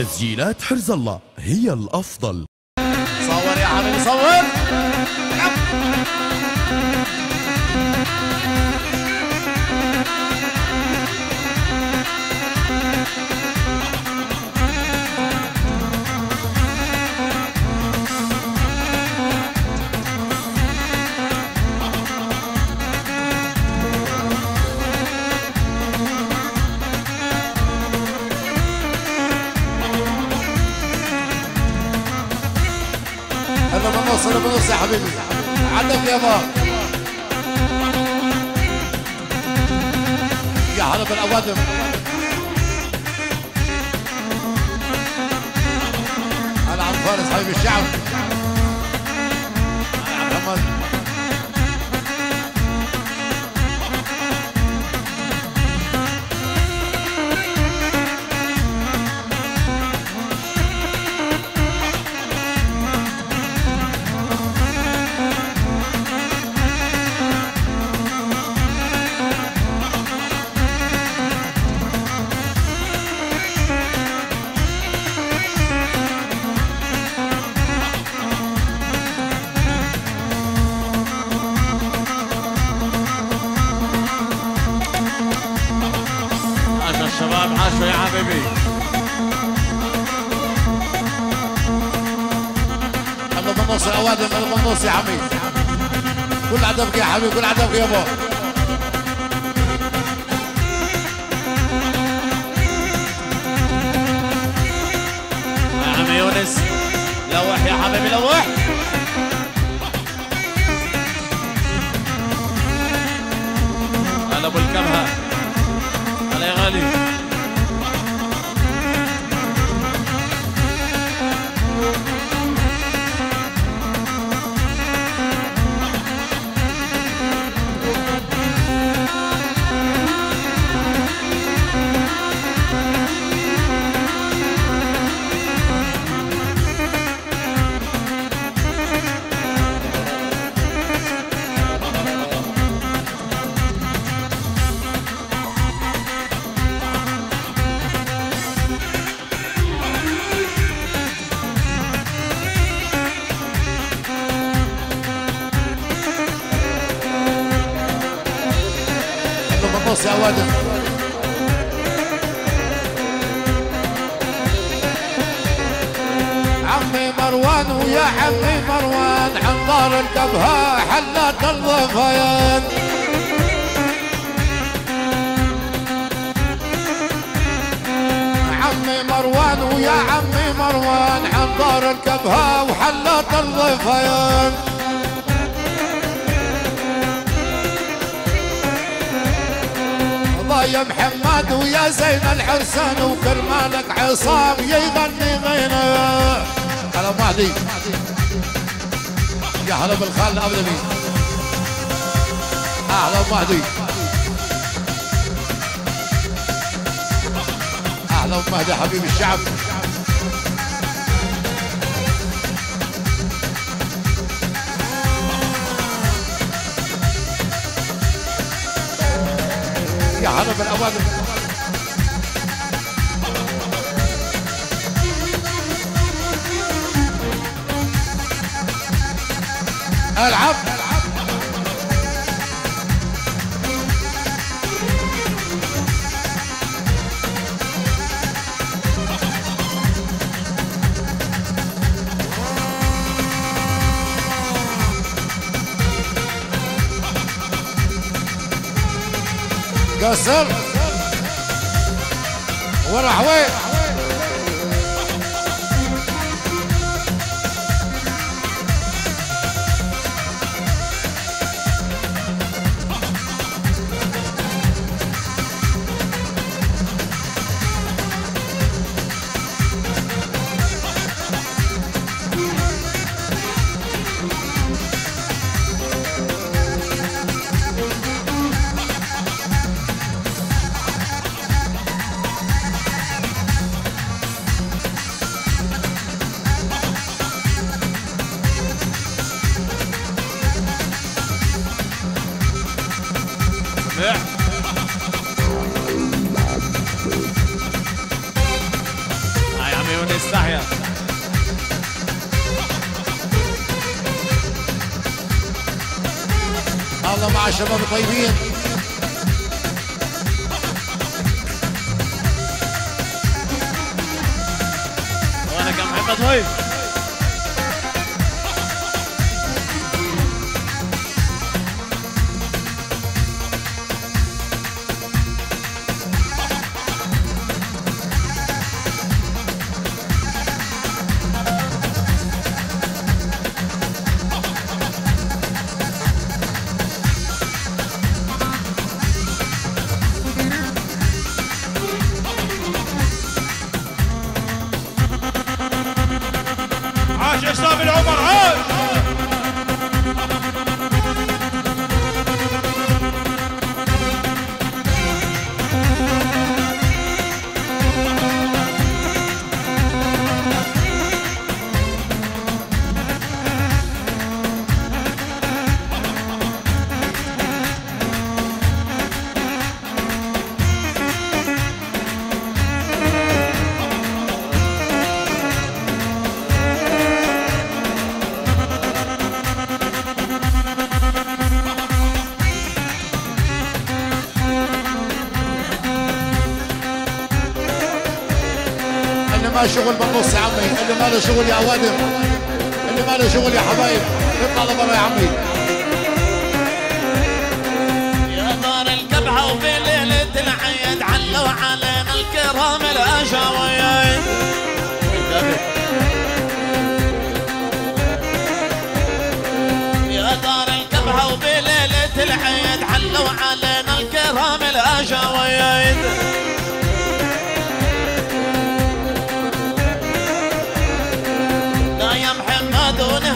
تسجيلات حرز الله هي الأفضل. صور يا حبيبي صور. بالنص يا حبيبي. عندك يا بابا يا هلا بالاوادم هلا عم فارس حبيبي الشعب. يا عمي كل عدمك يا حبيبي كل عدمك يا بابا. مروان حنطار الكبهة حلت الضفيان عمي مروان ويا عمي مروان حنطار الكبهة وحلت الضفيان الله يا محمد ويا زين الحسن وكرمالك عصام يغني غنى هلا مهدي يا هلا بالخال الابدبي أهلا مهدي. أهلا مهدي حبيب الشعب. يا هلا بالأوادم. ألعب. قصر وراح وين شغل بالنص يا عمي اللي ما له شغل يا وادم اللي ما له شغل يا حبايب. اطلع لبرا يا عمي.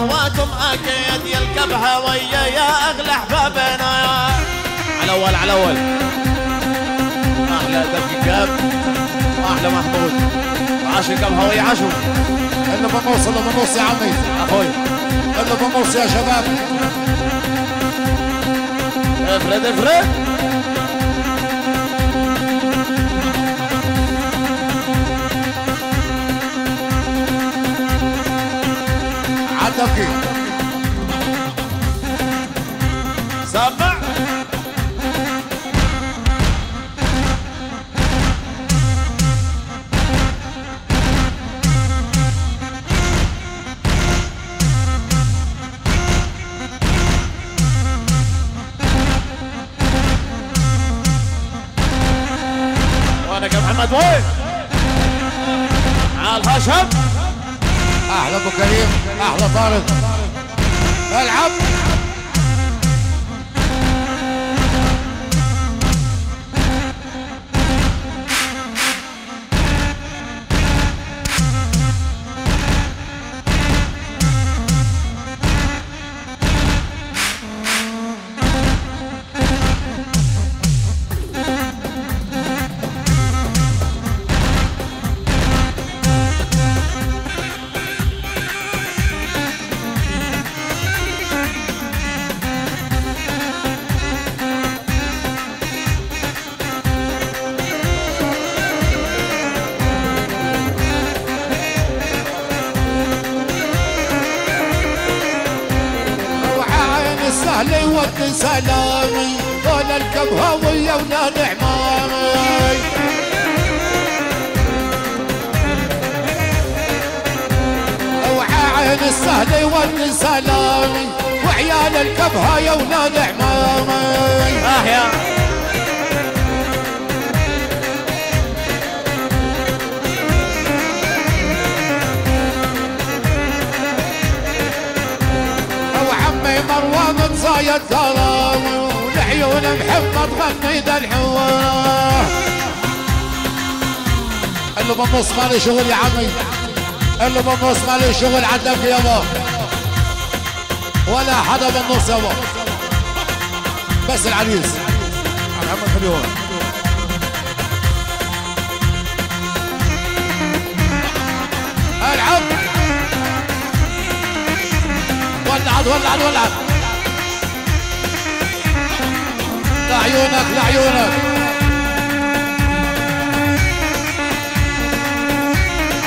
ونهواكم أكيد يا الكبهه ويا يا أغلى أحبابنا. يا على أول على أول. أحلى دقيقات واحلى محمود. عاش الكبهه ويا عاشوا اللي بالنص اللي بالنص يا عمي. أخوي. اللي بالنص يا شباب. افرد افرد. Kentucky. Sabah. يا ولاد عمامي. آه يا. وعمي مروان تصايد كلامي ولعيون محمد غني ذا الحوار. اللي بالنص مالي شغل يا عمي. اللي بالنص مالي شغل عندك يابا ولا حدا بالنص يابا بس العريس. محمد مليون العب ولعت ولعت ولعت. لعيونك لعيونك.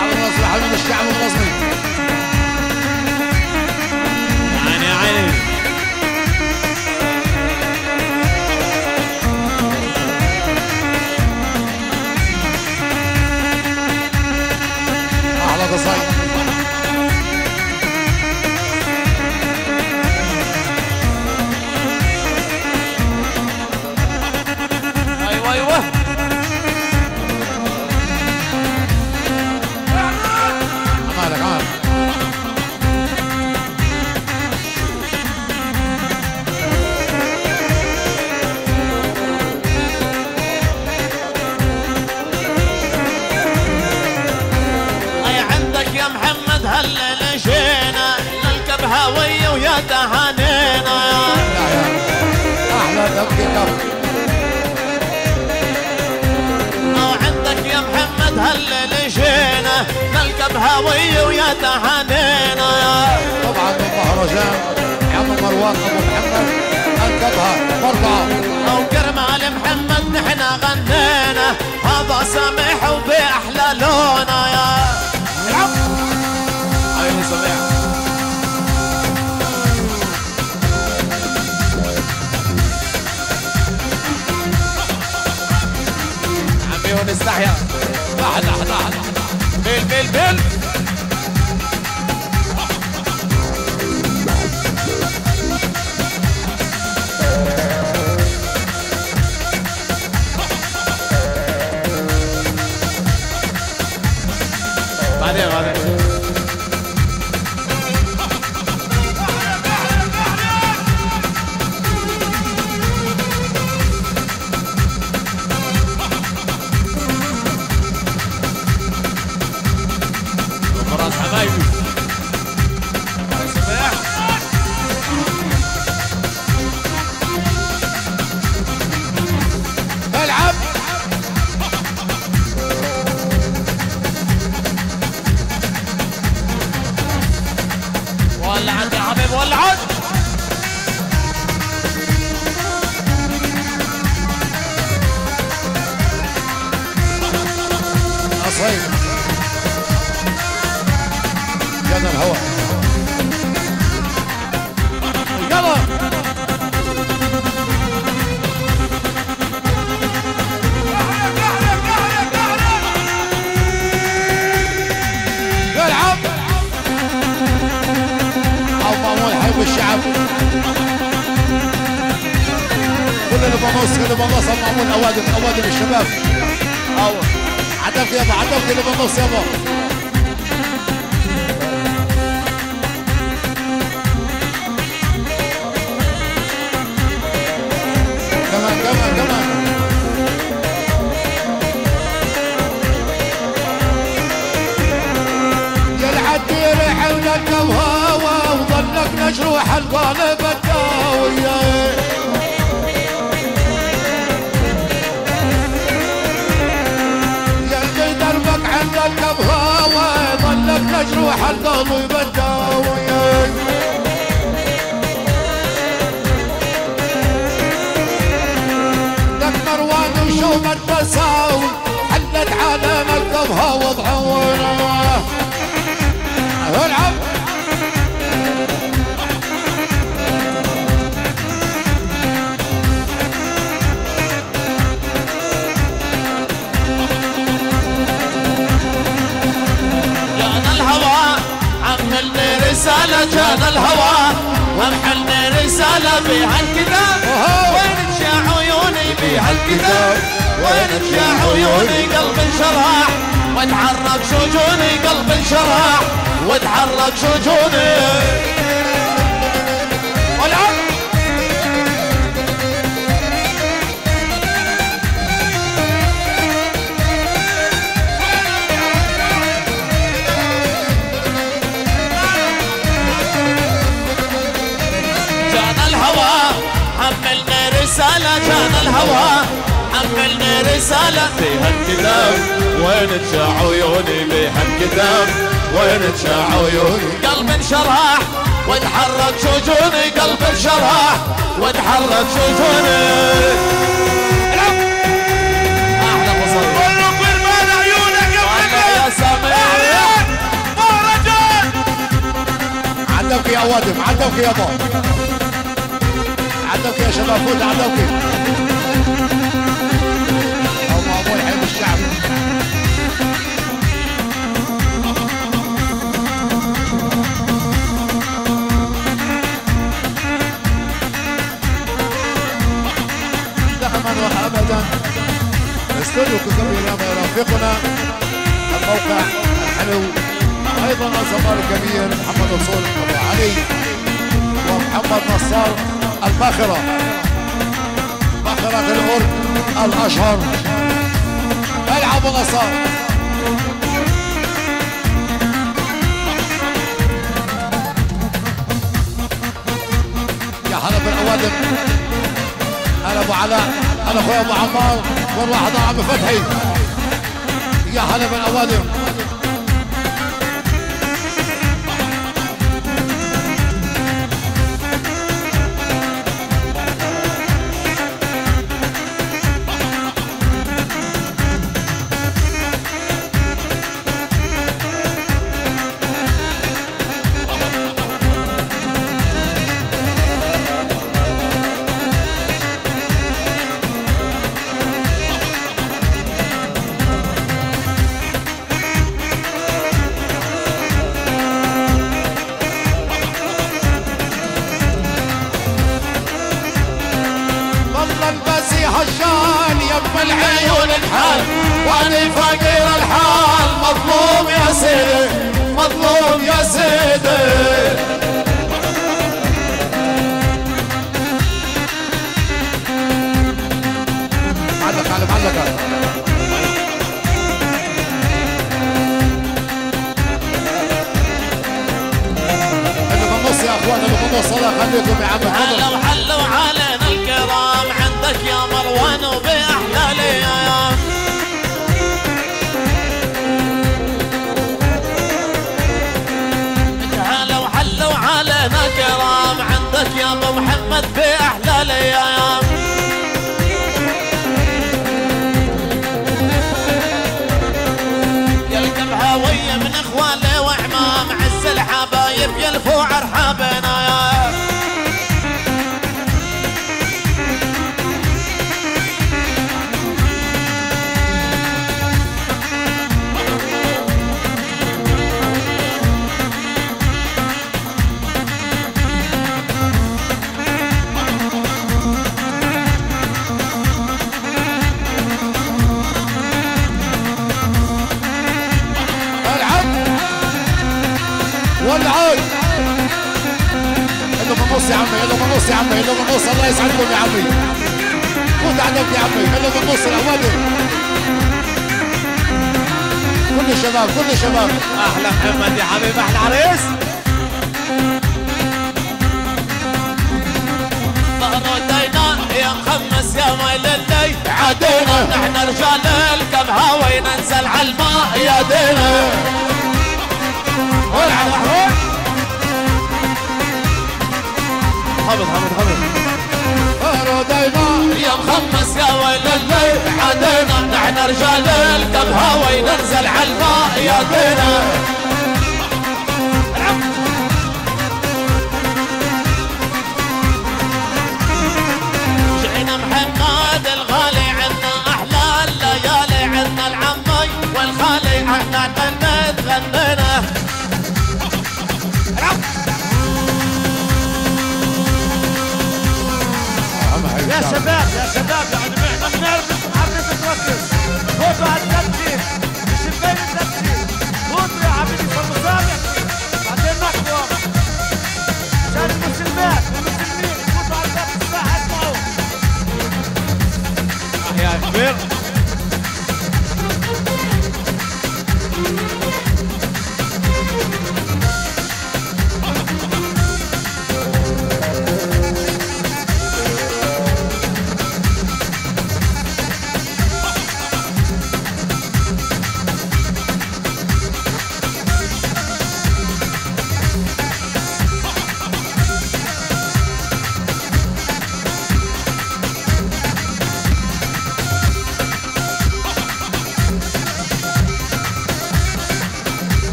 على ください。مهرجان عم مروان أبو محمد أنقذها. مرضعه أو كرمال محمد نحنا غنينا. هذا سامح وبأحلى لونا. يا عيني سميح. عمي يونس تحيا لحظة الشعب كل اللي بنص اللي بنص مامون اوادم أوادم الشباب. اول عدمك يابا عدمك اللي بالنص يابا كمان كمان كمان. يا العدي رحلك وهوا وظلك مجروح القالب الداوية يا اللي دربك عندك بهوا ظلك مجروح القلب الداوية لك مروان وشوم التساوي حلت عالمك بها وضعونا العب عملني رسالة جانا الهوى ومحلني رسالة بهالكتاب. وين يا عيوني بهالكتاب؟ وين يا عيوني قلب انشرح؟ وتحرك شجوني قلب انشرح؟ وتحرك شجوني جانا الهوى. حملنا رسالة فيها الكتاب وين تشاع عيوني بها الكتاب وين تشاع عيوني قلب انشرح وتحرك شجوني. قلب انشرح وتحرك شجوني. عدوك يا وادم عدوك يا با عدوك يا شباب فوت عدوك. الباخرة. باخرة الغرب الأشهر. ألعب نصار يا هلا بالأوادم. هلا أبو علاء. هلا اخويا أبو عمار. والواحد عم فتحي. يا هلا بالأوادم. بهوية من اخوانه وعمام عز الحبايب يلفوا عرحابنا. بالنص الله يسعدكم يا عمي خد عندك يا عمي اللي بالنص الاوادم كل الشباب كل الشباب أحلى محمد يا حبيب أحلى عريس. يا مخمس يا ويل اللي عدينا. نحن رجال الكبهة وين ننزل على الماء. يا دينا والعب حمد حمد حمد دايما. يا مخمس يا ويل اللي عدينا نحن رجال الكبهة وين ننزل على الماء يا دينا. جينا محمد الغالي عنا أحلى الليالي عنا العمي والخالي إحنا غنيت غنينا شباب يا شباب يعني إحنا بنعرف تتركز فوتوا على التبكير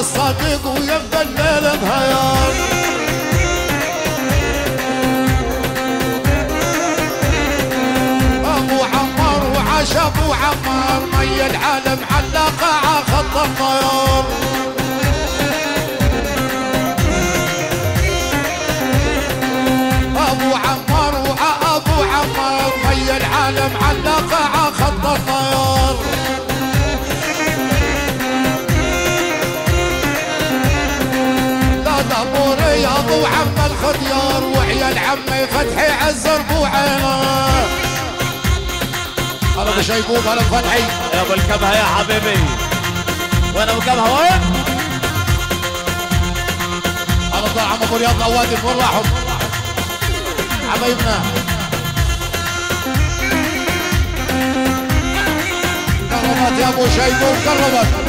هذا يا عم الخديار وعيال عمي فتحي عز ربوعنا هلا ابو شيبوب هلا فتحي يا ابو الكبهة يا حبيبي. وين ابو كبهه وين؟ هلا طال عم أبو رياض الأوادم وين راحوا؟ حبايبنا قربت يا ابو شيبوب قربت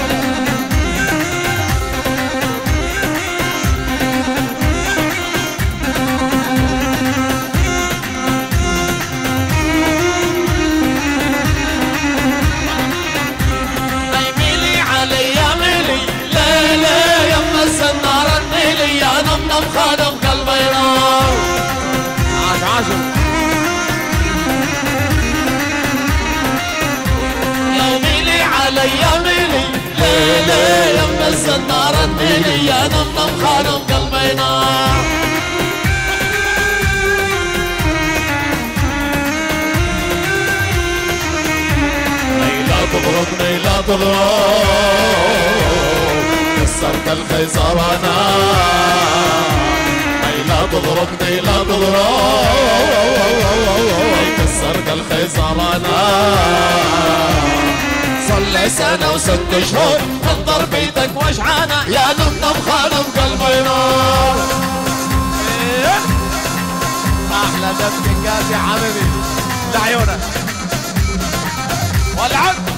نم خادم قلبي نار عاش عاشو يا ميلي علي يا ميلي لا لا يما السنارة ميلي يا نم نم خادم قلبي نار لا تضربني لا تضرب كسرت الخيزرانة أي لا تضربني لا تضرب. كسرت الخيزرانة صلي سنة وست شهور انظر بيتك وجعانة يا نم خانم قلبي نار أحلى دم يا حبيبي. لعيونك والعب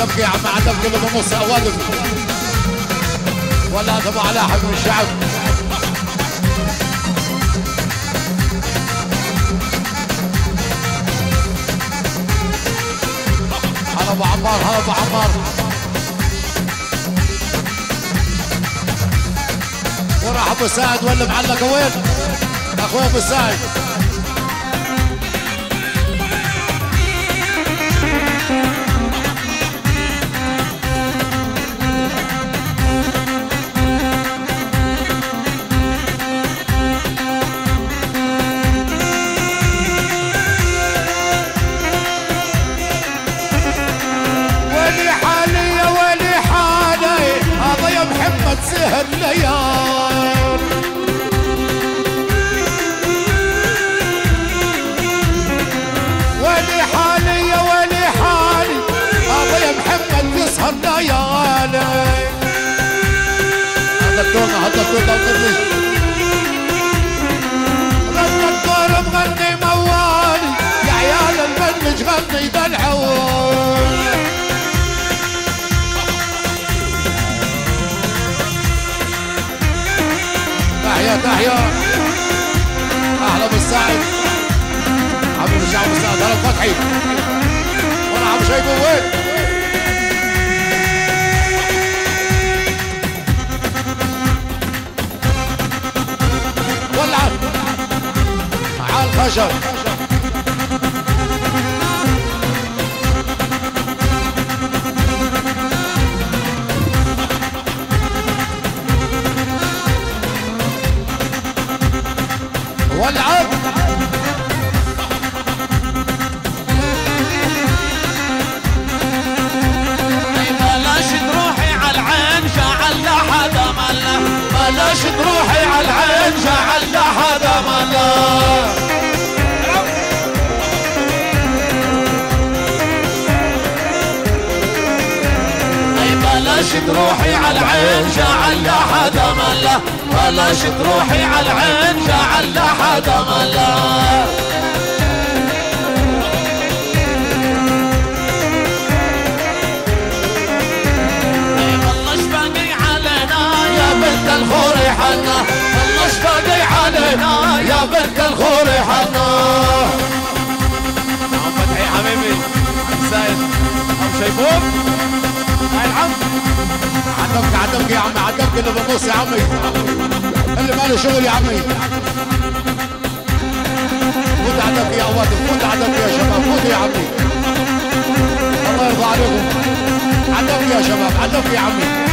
عدمك يا عم عدمك اللي بنص اوادم ولا تبع على حبيب الشعب. هلا أبو عمار هلا أبو عمار. وراح أبو سعد ولا معلق وين؟ أخوي أبو سعد. التون هذا التون غنى الدور مغني موالي يا عيال المنج غني. دلعون تحيا تحيا أهلا بالسعد حبيب الشعب السعد هلا فتحي وأنا عم شايفه وين الخشب بلاش تروحي على العين جعل حدا ملا أي بلاش تروحي على العين جعل حدا ملا بلاش تروحي على العين جعل حدا ملا الخوري حنا. خلص باقي علينا. يا بنت الخور حنا. عم فتحي حبيبي عم سايد عم شايفوك هاي العم. عدوك عدوك يا عمي عدوك اللي ببص يا عمي. اللي ماله شغل يا عمي. فوت عدوك يا عواد فوت عدوك يا شباب فوت يا عمي. الله يرضى عليكم. عدوك يا شباب عدوك يا عمي.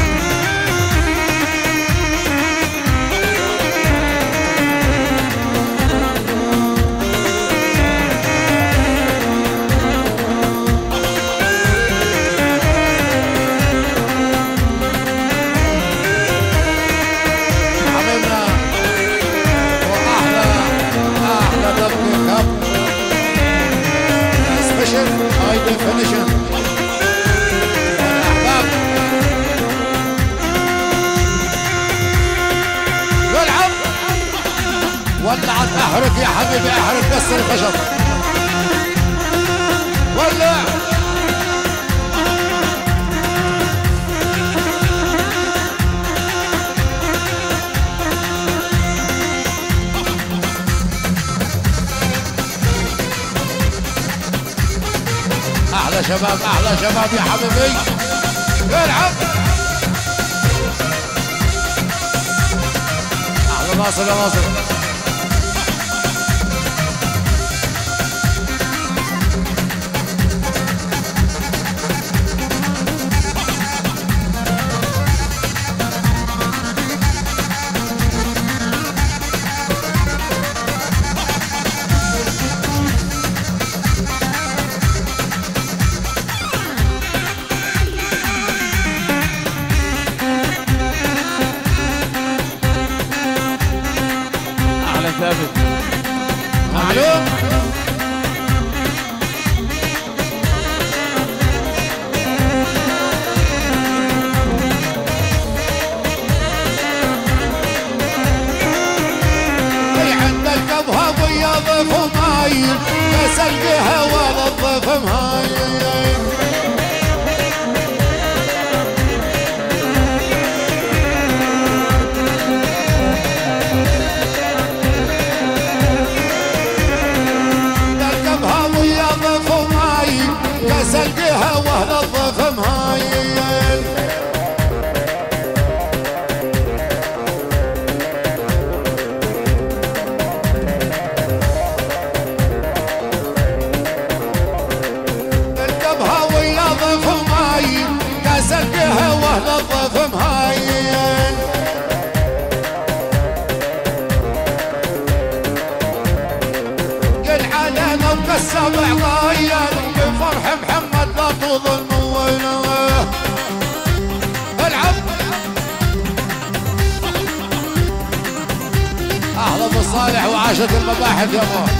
عاشت المباحث يا ابو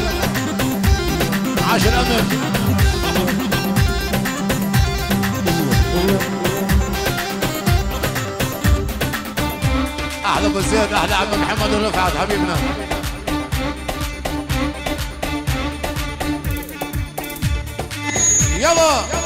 عاش الأمن. أحلى أبو زيد أحلى عم محمد رفعت حبيبنا. يلا.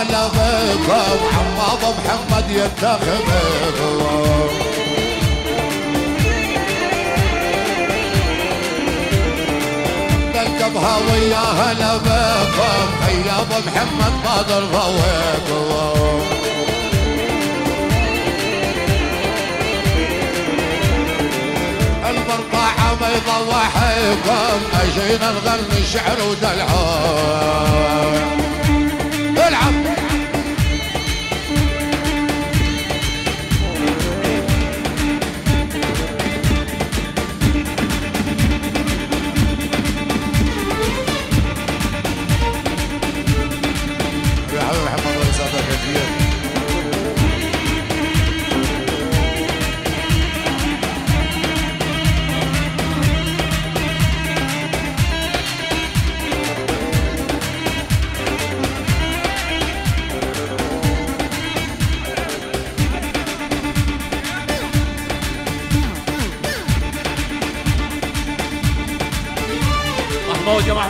أنا بيضة محمد محمد يتخذ تركبها وياها أنا بيضة خياب محمد ما ضربها بيضة وحيكم أجينا نغني شعر ودلعون العب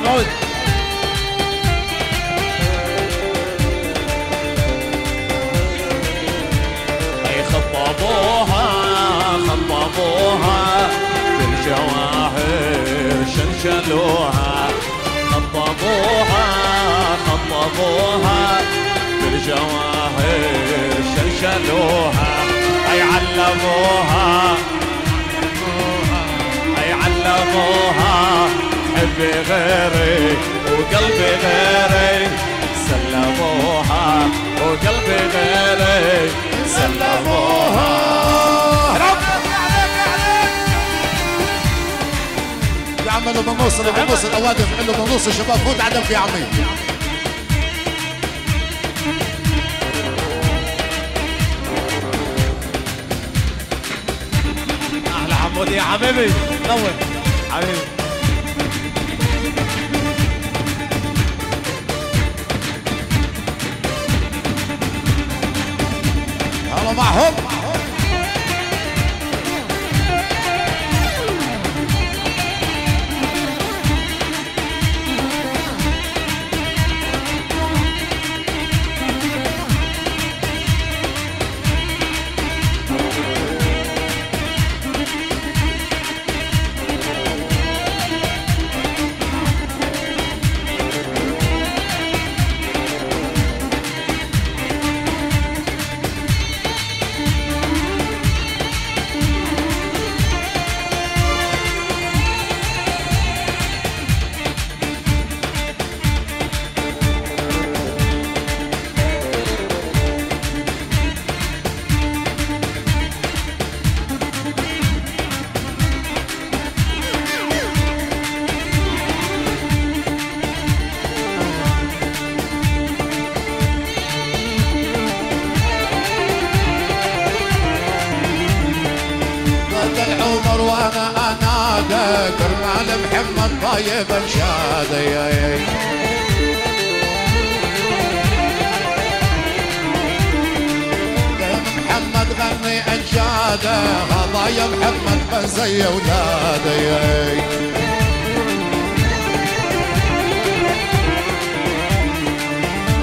العود أي خطبوها خطبوها بالجواهر شنشلوها. خطبوها خطبوها بالجواهر شنشلوها. أي علموها أي علموها. حبي غيري وقلبي غيري. سلموها وقلبي غيري. سلموها. يا عم بالنص اللي بالنص الاوادم اللي بالنص الشباب فوت عدمك يا عمي. أحلى حمودي يا حبيبي. نور. حبيبي. هلا وأنا انادى كرمال محمد طيب انشادي محمد غني انشاده هذا يا محمد من زي اولادي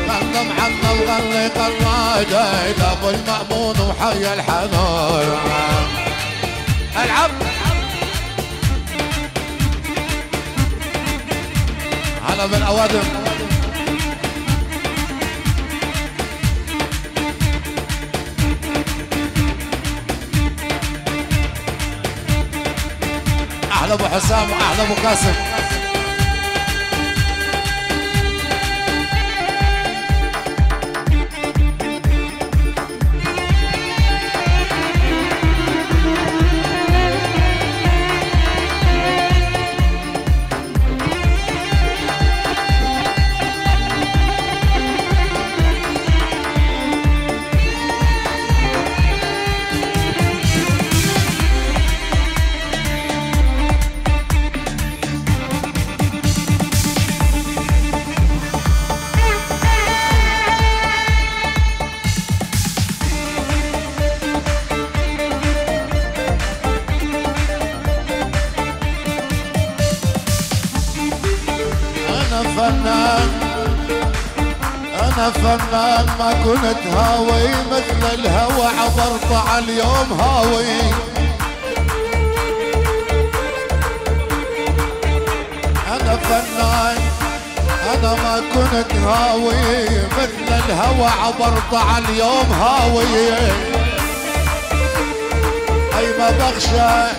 غنى محمد غني قراده لابو المأمون وحي الحنون العب هلا بالاوادم أحلى أبو حسام واحلى أبو قاسم. هاوي مثل الهوى عبرت على اليوم هاوي. أنا فنان أنا ما كنت هاوي. مثل الهوى عبرت على اليوم هاوي. أي ما بخشى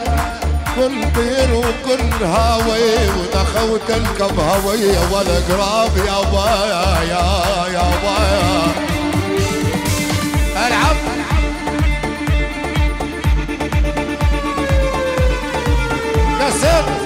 كل بير وكل هاوي. ودخوت الكب هوية ولا قراب يا بايا يا يا بايا. العب. كسر